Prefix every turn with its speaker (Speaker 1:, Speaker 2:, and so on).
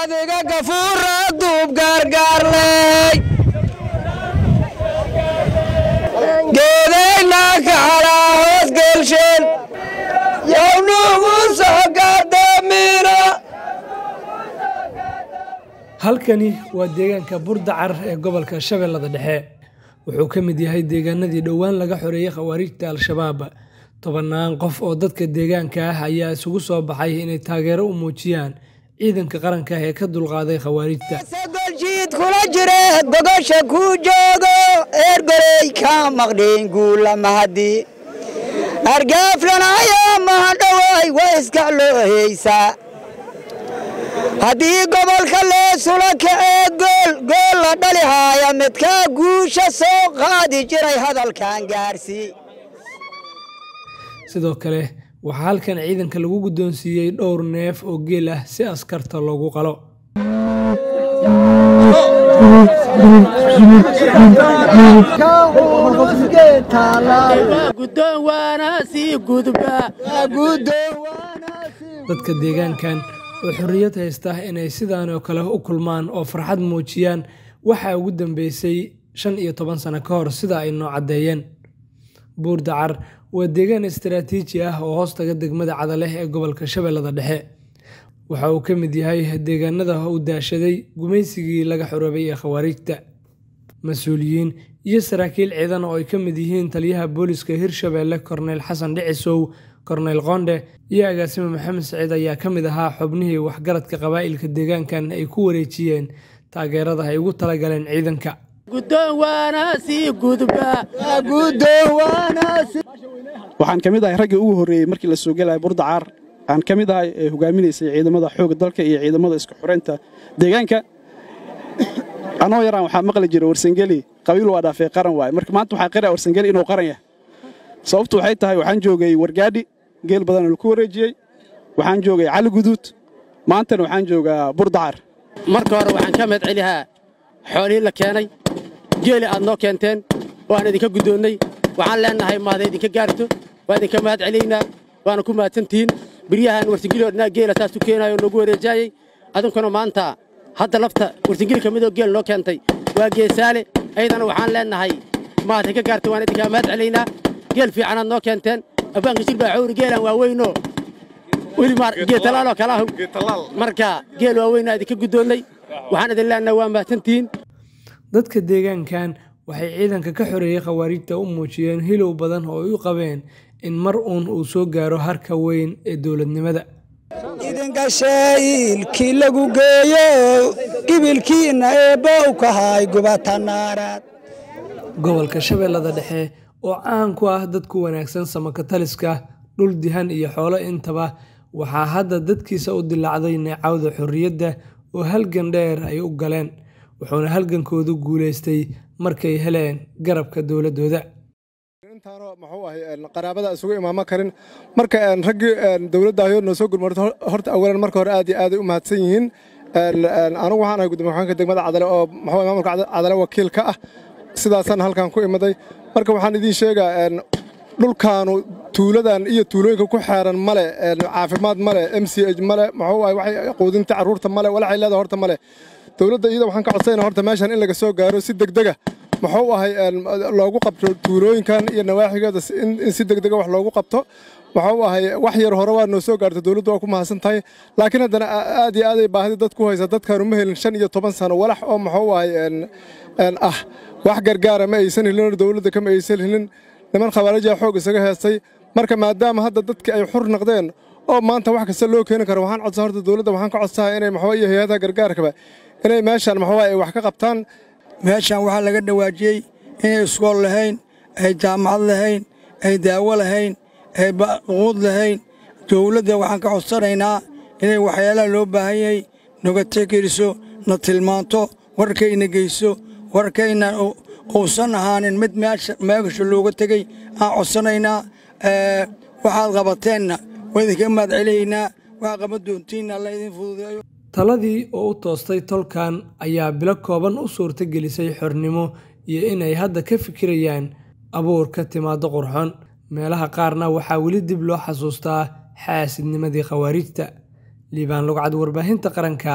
Speaker 1: adiga gafuura duub gaargaarley geedayna kaxalaa hoos geelsheen yownugu soo gaadamina
Speaker 2: halkani waa deegaanka burdacar ee gobolka shabeellada dhexe. Wuxuu ka mid yahay deegaanadii dhowaan laga xoreeyey khawaarijta al-shabaab. Tobannaan qof oo dadka deegaanka ah ayaa isugu soo baxay inay taageero u muujiyaan ciidanka qaranka ee ka dulqaaday khawaarijta.
Speaker 1: Goljiid kula jire gogosha kuu joogo eergoley ka maqdhiin guula mahadii argaaflanayo mahadhoway waa iska loo heysaa haddii gobolka leesula kacee gool gool la dhali haaya midkaa guusha soo qaadi jiray hadalkan gaarsii
Speaker 2: sidoo kale waxaa halkan ciidanka lagu guddoonsiiyey dhowr neef oo geel ah si askarta loogu qalo. Dadka deegaankan oo xorriyad haysta inay sidaan oo kale u kulmaan oo farxad muujiyaan waxaa ugu dambeysay shan iyo toban sano ka hor sida ay noo caddeeyeen buurdacar waa deegaan istaraatiiji ah oo hoostaga degmada cadaleh ee gobolka shabeellada dhexe. Waxa uu ka mid yahay deegaanada u daashaday gumaysigii laga xoroobay ee khawaarijta mas'uuliyiin iyo saraakiil ciidan oo ay ka mid yihiin taliyaha booliska hirshabeelle korneyl xasan dhicisow korneyl qoondhe iyo agaasime maxamed saciid ayaa ka mid ahaa xubnihii waxgaradka qabaa'ilka deegaankan ay ku wareejiyeen taageerada ay ugu talagaleen ciidanka
Speaker 3: waxaan ka mid ahay raggii ugu horreeyey markii la soo gelaya burdacaar aan ka mid ahay ee hogaaminaysay ciidamada xoogga dalka iyo ciidamada isku xoreynta deegaanka. Anoo yaraan waxaa maqli jira warsangeli qabiil waa dhaafee qaran waaye marka maanta waxaa qiraya warsangeli inuu qaran yahay. Sababtu waxay tahay waxaan joogay wargaadhi geel badan laku wareejiyey. Waxaan joogay cali guduud maantana waxaan joogaa burdacaar
Speaker 4: marka hore waxaan ka mahad celihaa xoolihii la keenay geeli aad noo keenteen waan idinka guddoonnay waxaan leennahay maada idinka gaarto waa idinka mahad celaynaa waana ku mahadsantihiin biryahan warsingili odhanaa geela saas u keenayo noogu wareejaayey adinkuna maanta hadda lafta warsingili ka midoo geel noo keentay waa geesaale ayadana waxaan leennahay maad idinka gaarto waan idinkaa mahad celaynaa geel fiicanaad noo keenteen abbaanka jirbaa cawri geelaan waaweynoo weli geetalaaloo kala ahu marka geel waaweynaa idinka guddoonnay waxaan idin leennahay waa mahadsantihiin
Speaker 2: dadka deegaankan waxay ciidanka ka xoreeyey khawaarijta u muujiyeen hilow badan oo ay u qabeen in mar uun uu soo gaaro harka weyn ee dowladnimada.
Speaker 1: Idinka shaa'ilkii lagu geeyo gibilkiinna eebbow kahay gubatanaaraad
Speaker 2: gobolka shabeellada dhexe oo caan ku ah dadku wanaagsan samakataliska dhul dihan iyo xoolo intaba waxaa hadda dadkiisa u dilaacday neecawda xorriyadda oo halgan dheer ay u galeen wuxuuna halgankoodu guulaystay markay heleen garabka
Speaker 5: ahay qaraabada isugu imaamo karin. Marka raggii dowladda ayoo noo soo horta awalan marka hore aad aaday u mahadsan yihiin. Anigu waxaan ahay gudoomiye degmada cadale oo muxuu maamulka cadale wakiil ka ah. Sidaasaan halkan ku imaday. Marka waxaan idiin sheegaa dhulkaanu tuuladan iyo tuulooyinka ku xeeran male caafimaad male m c h male muxuu ahay waxay quudinta carruurta male walaxay leedahay horta male dowladda iyada waxaan ka codsaynaa horta meeshan in laga soo gaaro si degdega. Muxuu ahay loogu qabto tuulooyinkan iyo nawaaxigeeda in si degdega wax loogu qabto? Muxuu ahay wax yar hore waa noo soo gaarta dowladdu waa ku mahadsan tahay laakiin haddana aad iyo aaday baahida dadku haysa dadkaanu ma helin shan iyo toban sano walax oo muxuu ahay ah wax gargaara ma aysan helin dowladda kama aysan helin. Niman khawaarija xoog isaga heestay. Marka maadaama hadda dadkii ay xur naqdeen oo maanta wax kasta loo keeni karo waxaan codsaa horta dowladda waxaan ka codsaha inay maxaa iyo hay'adaha gargaarkaba inay meeshaan maxaa ay wax ka qabtaan?
Speaker 6: Meeshaan waxaa laga dhawaajiyey inay iskool lahayn ay jaamacad lahayn ay daawo lahayn ay quud lahayn. Dowladda waxaan ka codsanaynaa inay waxyaalaha loo baahan yahay. Naga tegeliso na tilmaanto warkayna geyso warkayna uusan ahaanin mid meegasha looga tegey. Aan codsanaynaa waxaad qabateenna waa idinka mahad celaynaa waxaa qaban doontiinna alla idin fududeeyo
Speaker 2: taladii oo u toostay tolkan ayaa bilo kooban u suurto gelisay xornimo iyo inay hadda ka fikirayaan abuur ka timaado qurxon meelaha qaarna waxaa weli dib loo xasuustaa xaasidnimadii khawaarijta. Liibaan lugcad warbaahinta qaranka